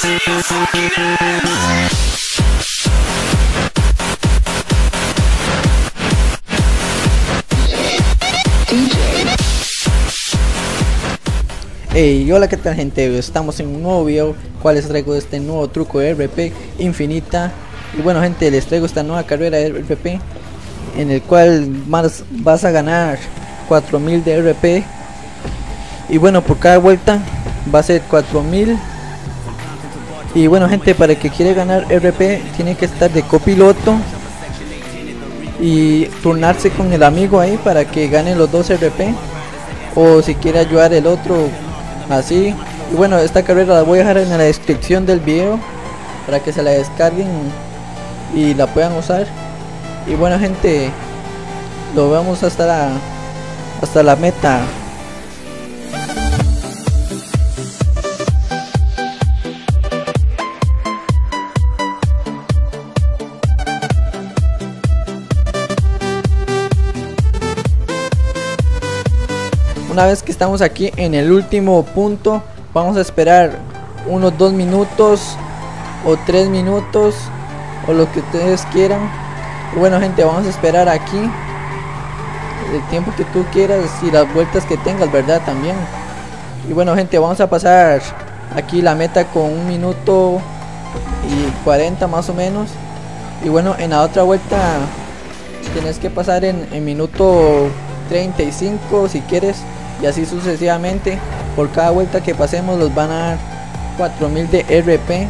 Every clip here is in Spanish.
Hey, hola, ¿qué tal gente? Estamos en un nuevo video, cual les traigo este nuevo truco de RP infinita. Y bueno gente, les traigo esta nueva carrera de RP en el cual más vas a ganar 4000 de RP. Y bueno, por cada vuelta va a ser 4000. Y bueno gente, para el que quiere ganar RP tiene que estar de copiloto y turnarse con el amigo ahí para que gane los dos RP o si quiere ayudar el otro así. Y bueno esta carrera la voy a dejar en la descripción del video para que se la descarguen y la puedan usar. Y bueno gente lo vemos hasta la hasta la meta una vez que estamos aquí en el último punto vamos a esperar unos dos minutos o tres minutos o lo que ustedes quieran. Bueno gente vamos a esperar aquí el tiempo que tú quieras y las vueltas que tengas verdad también. Y bueno gente vamos a pasar aquí la meta con un minuto y 40 más o menos. Y bueno en la otra vuelta tienes que pasar en, en minuto 35 si quieres y así sucesivamente por cada vuelta que pasemos los van a dar 4000 de RP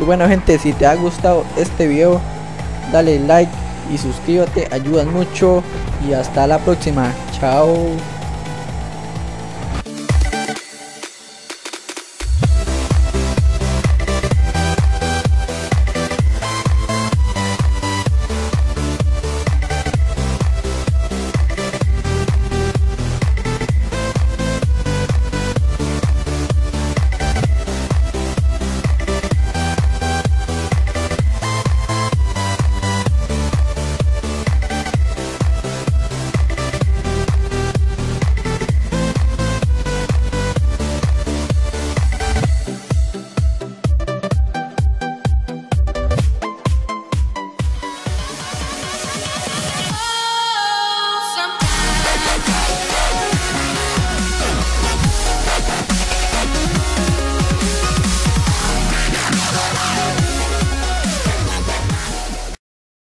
y bueno gente si te ha gustado este video dale like y suscríbete ayudan mucho. Y hasta la próxima. Chao